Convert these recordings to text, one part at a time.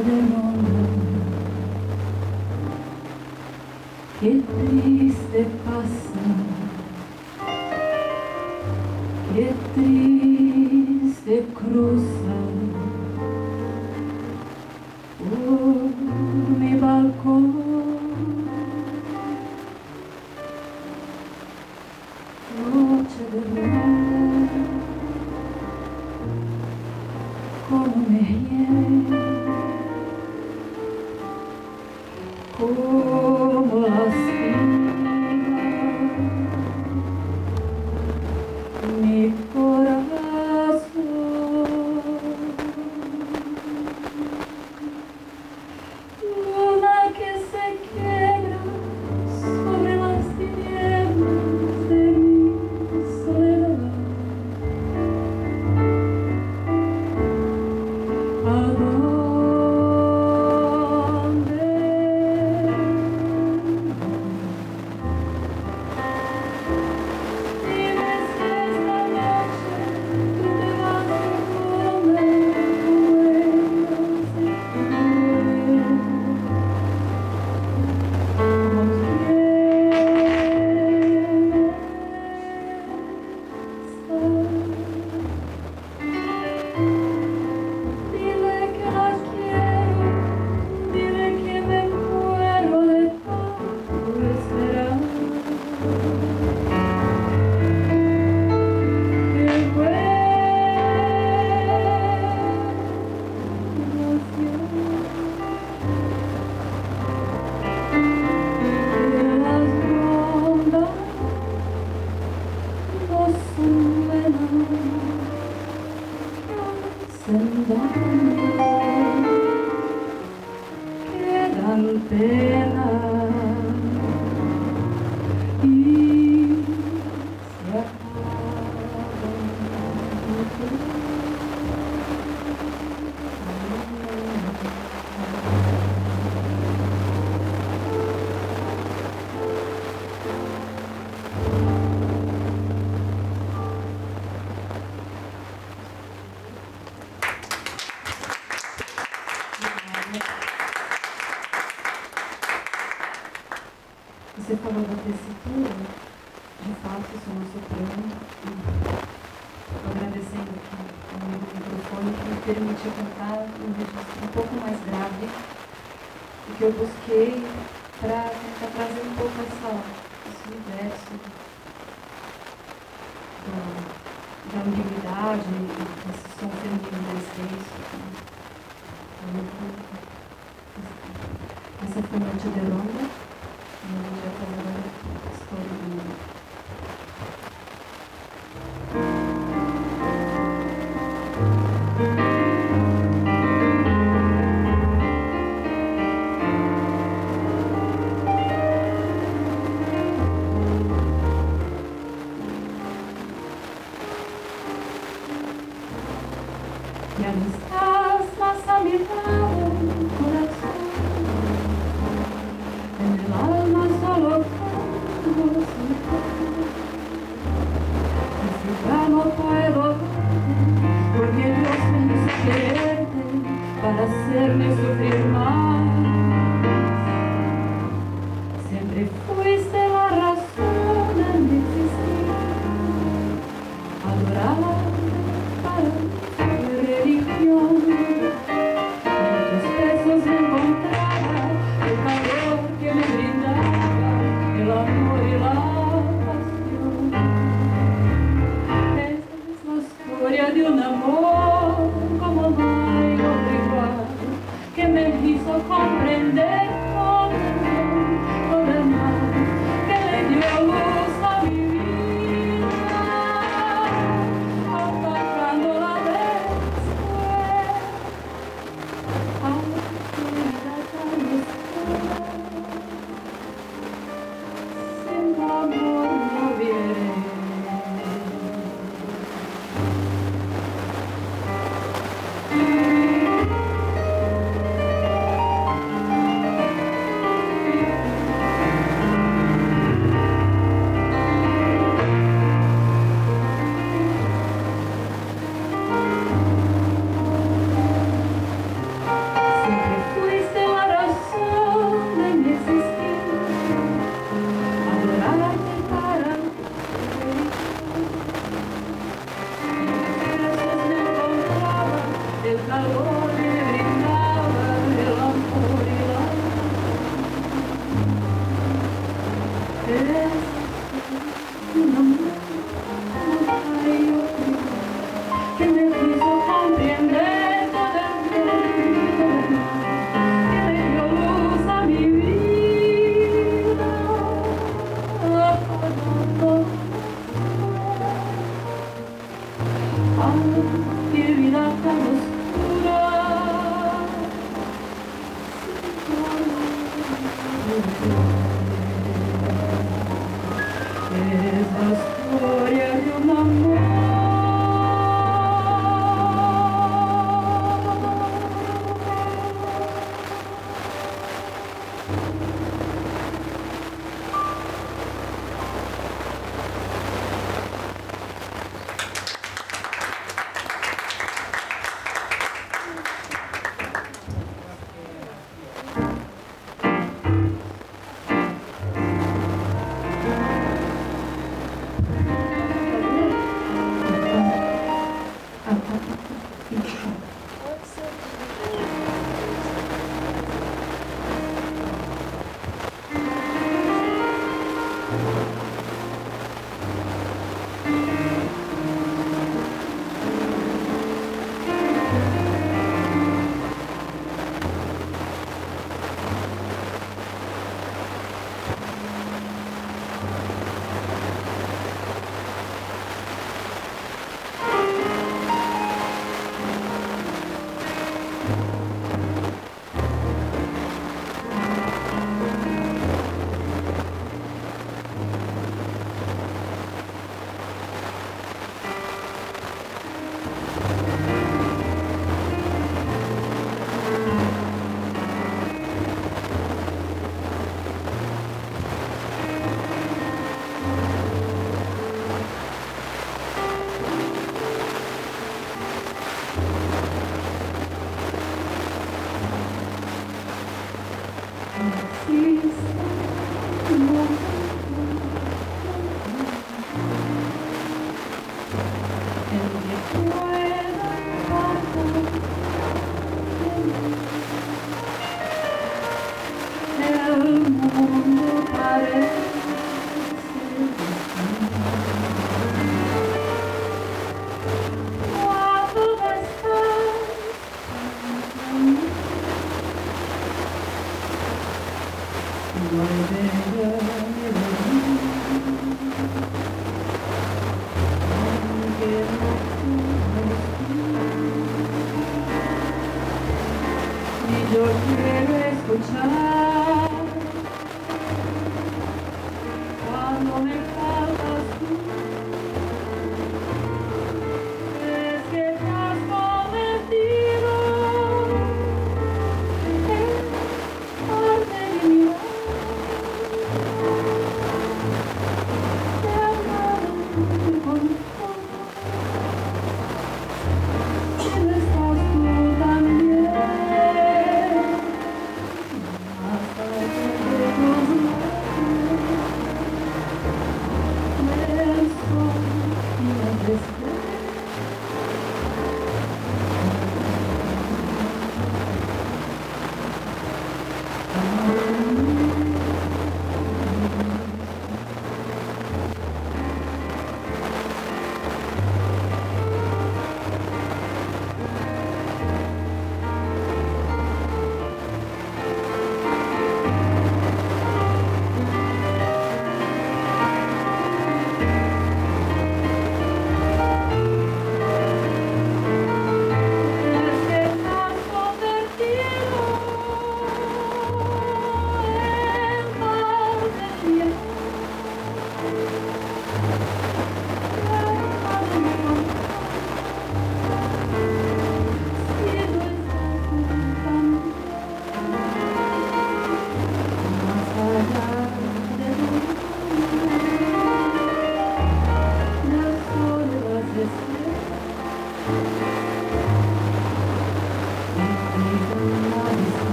Amen. permitir contar um ritmo um pouco mais grave, do que eu busquei para tentar trazer um pouco essa, esse universo da, da ambiguidade, desse som feminino da essência. Essa foi a Tilderona,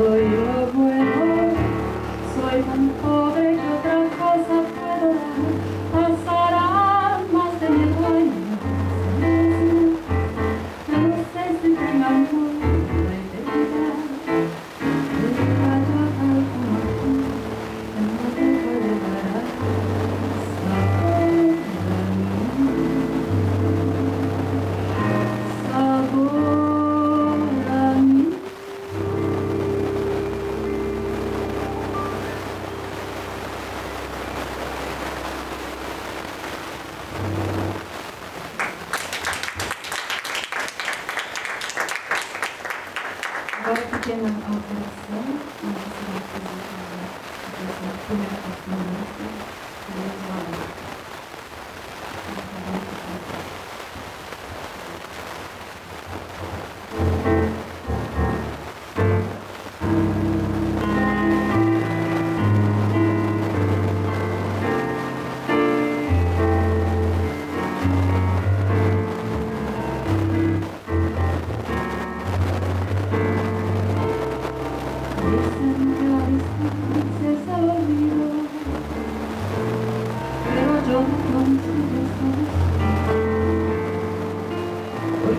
所以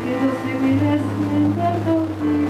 que los me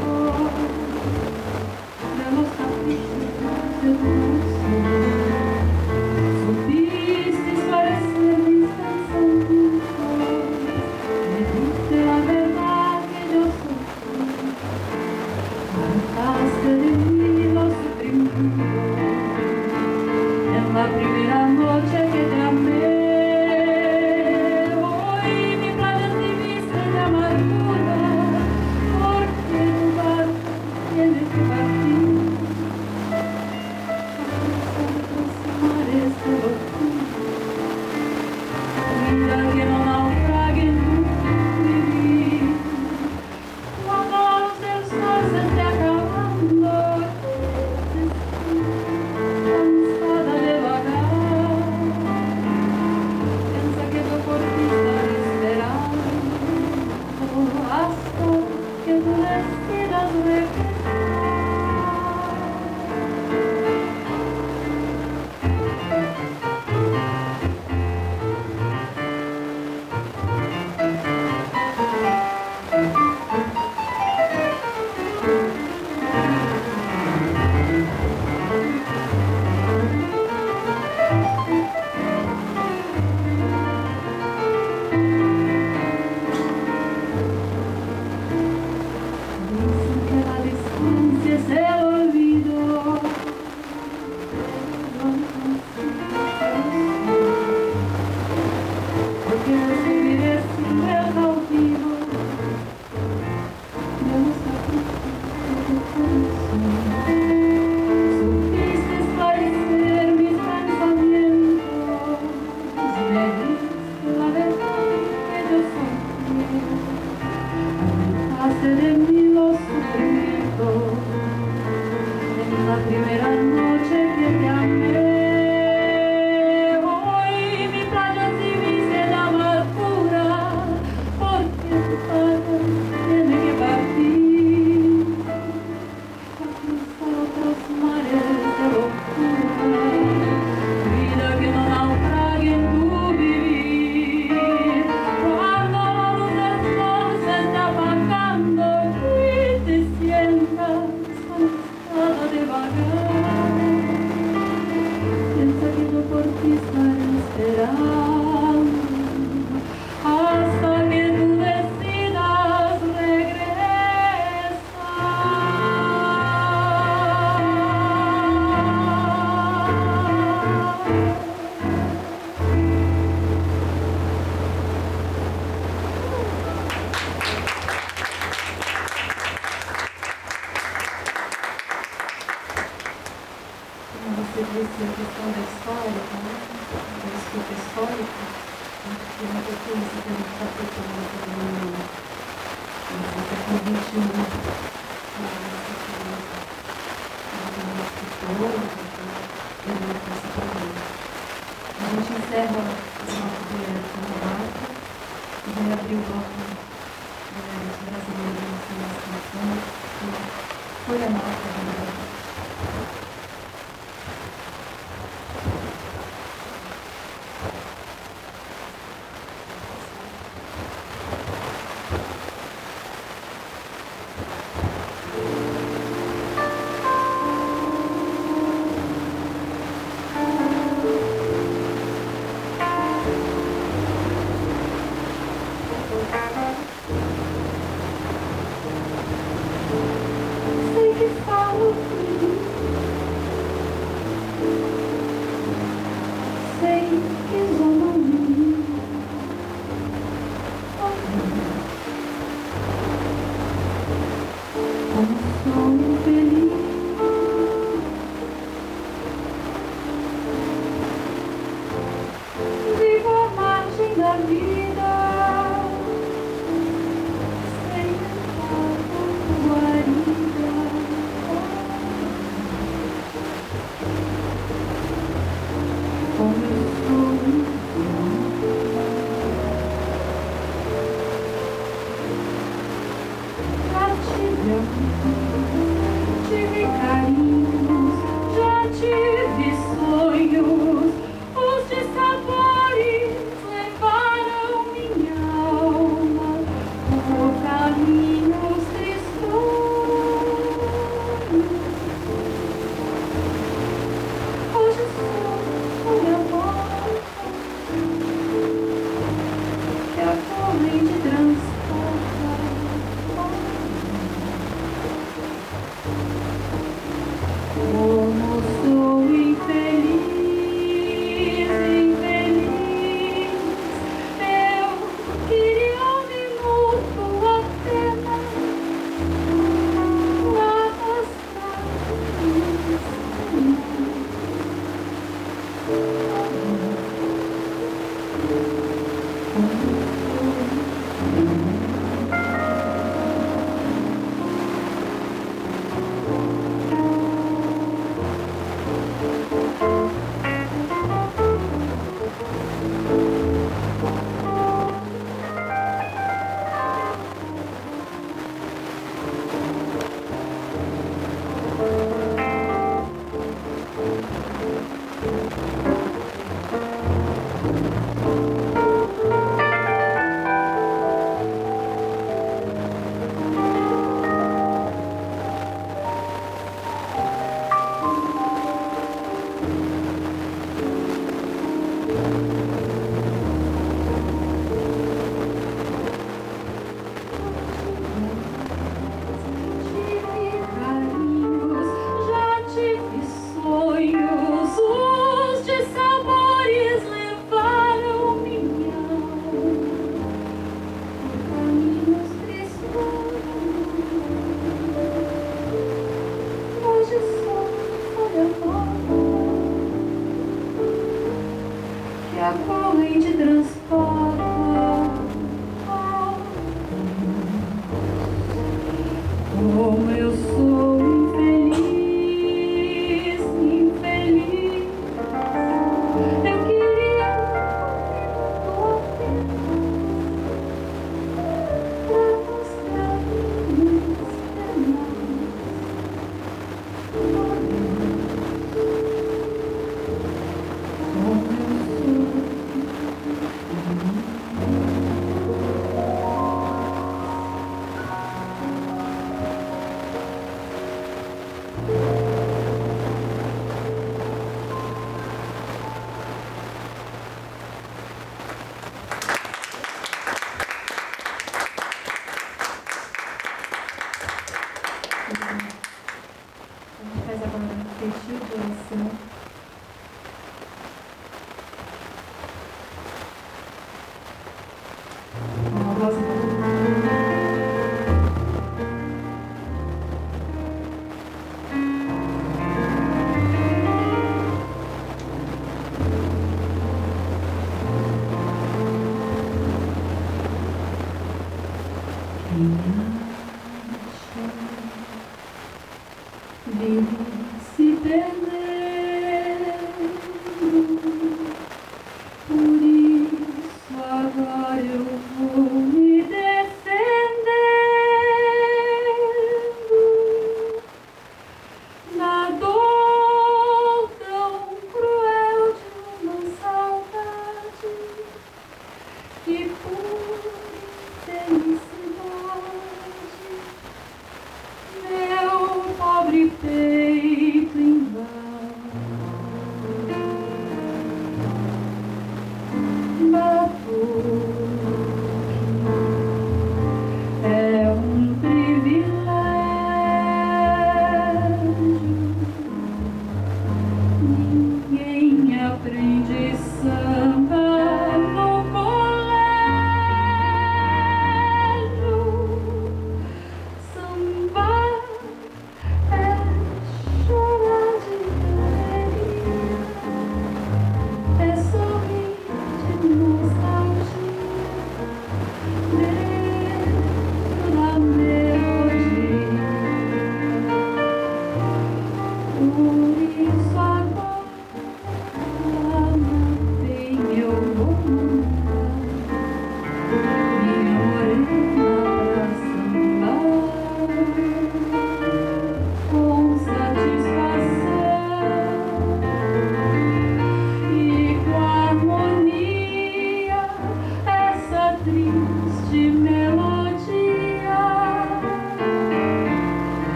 como eu sou.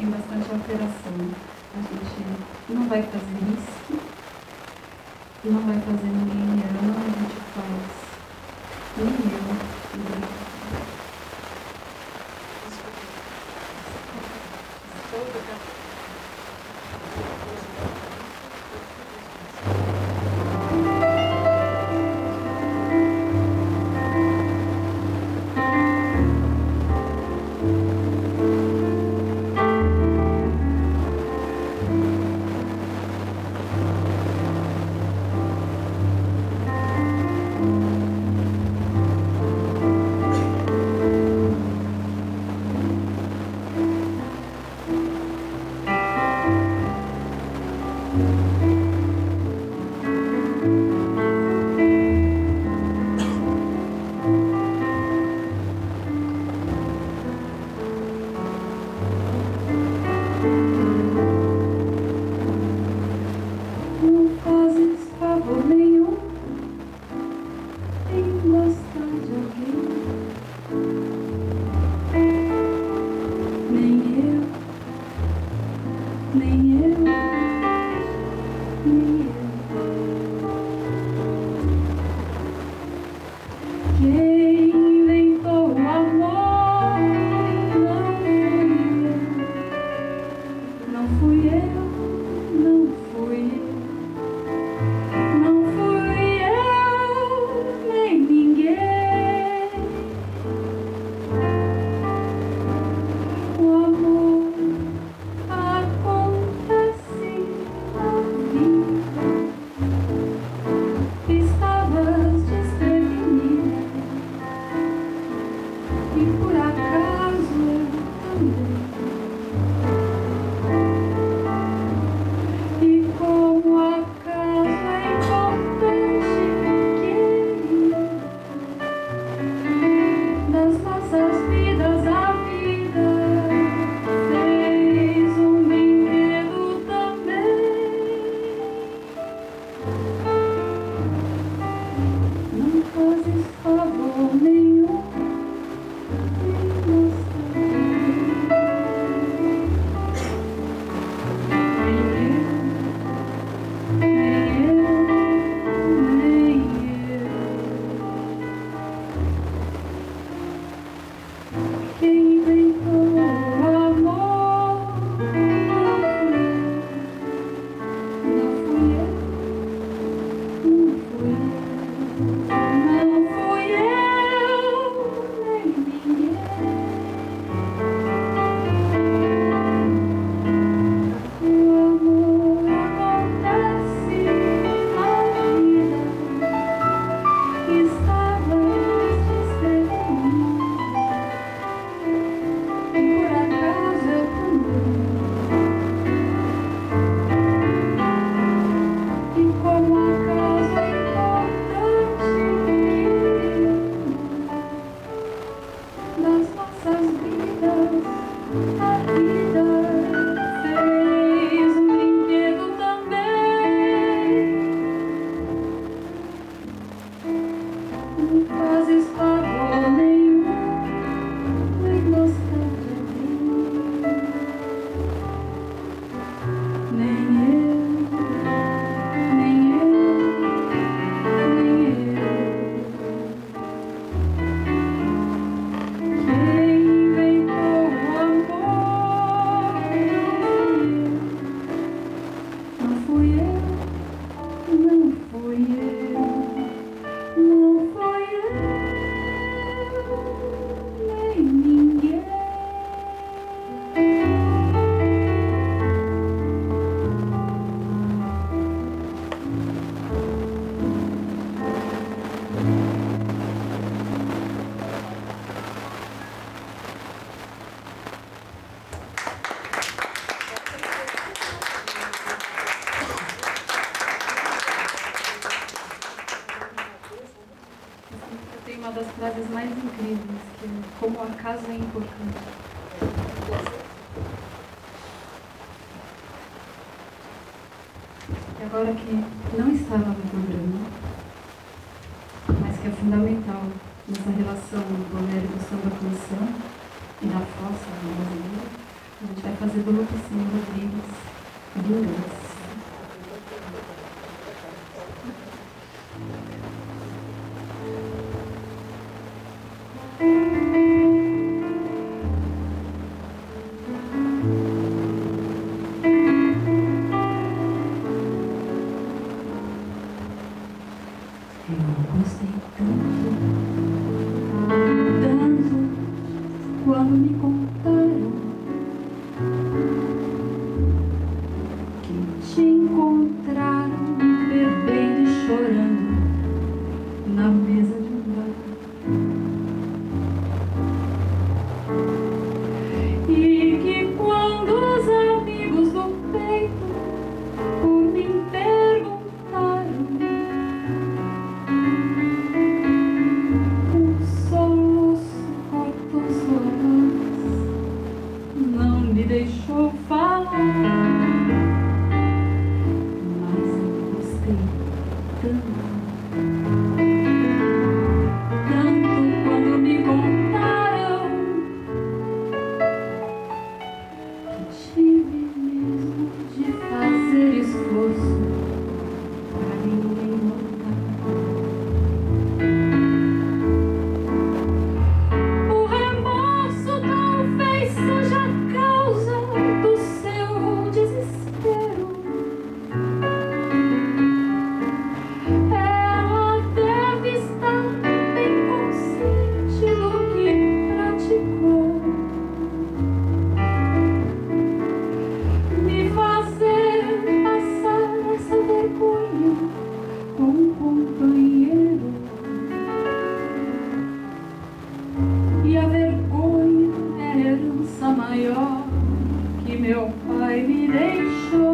tem bastante alteração. A gente não vai fazer risco, não vai fazer 嗯 E agora que não estava no programa, mas que é fundamental nessa relação do poder e do samba-comissão e da fossa brasileira, a gente vai fazer do Lupicino. encontrar maior que meu Pai me deixou.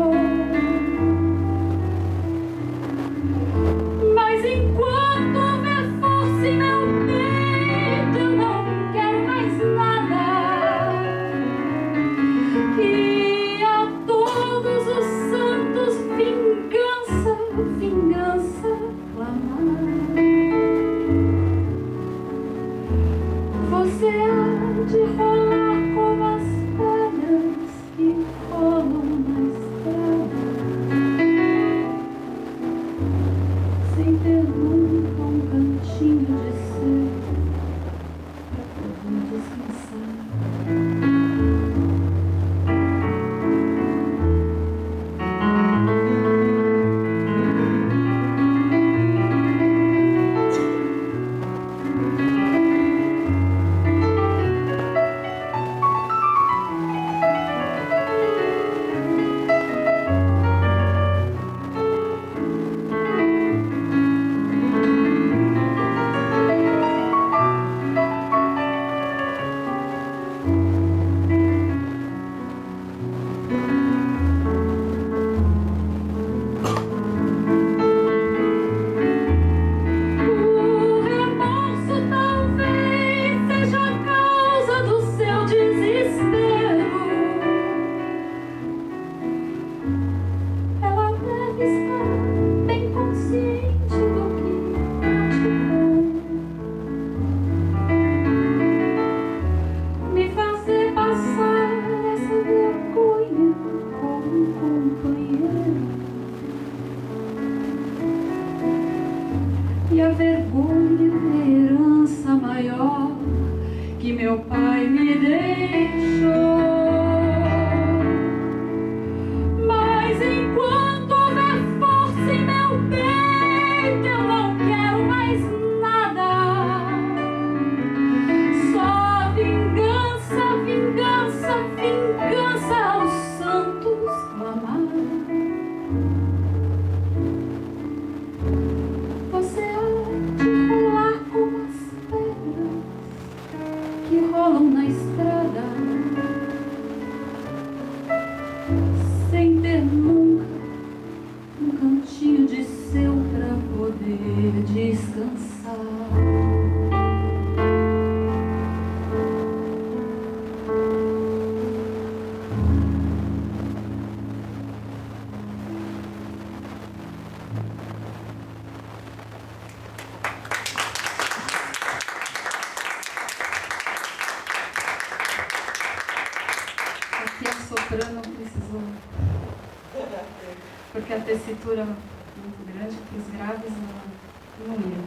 Tessitura muito grande, que os graves não, não iam.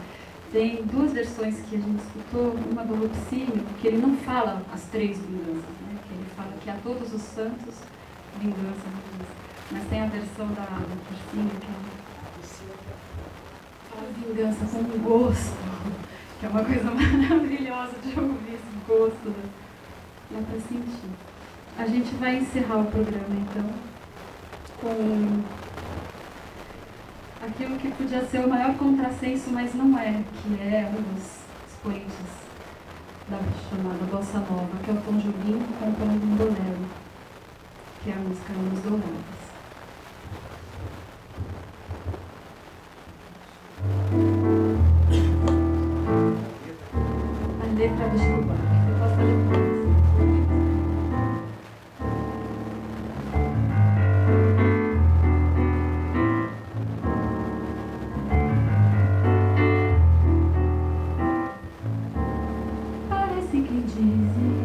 Tem duas versões que a gente escutou, uma do Lupicínio, que ele não fala as três vinganças, né? que ele fala que a todos os santos, vingança, vingança. Mas tem a versão da, da Porcínio, que é fala vingança com gosto, que é uma coisa maravilhosa de ouvir esse gosto. Né? Dá para sentir. A gente vai encerrar o programa, então, com aquilo que podia ser o maior contrassenso, mas não é, que é um dos expoentes da chamada Bossa Nova, que é o Tom Jobim compondo um bolero, que é a música Anos Dourados. A letra do Chico seek Jesus.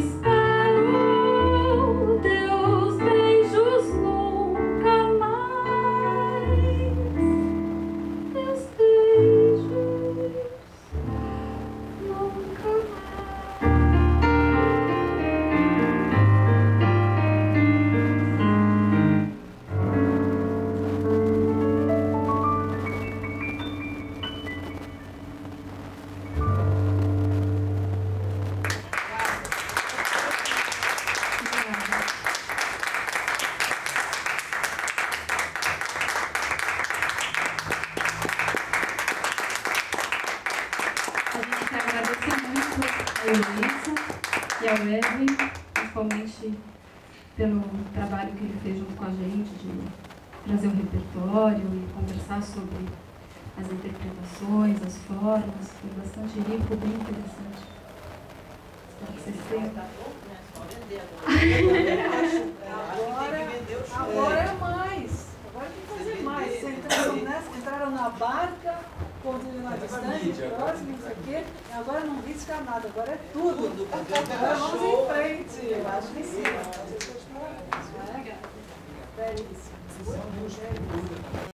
please. Foi bastante rico, bem interessante. Espero que vocês tenham. Agora, agora é mais. Agora tem que fazer mais. Vocês entraram, nessa, entraram na barca, conteúdo na distância, próximo, não sei o quê. Agora não risca nada, agora é tudo. Agora vamos em frente. Eu acho que sim. Belíssimo.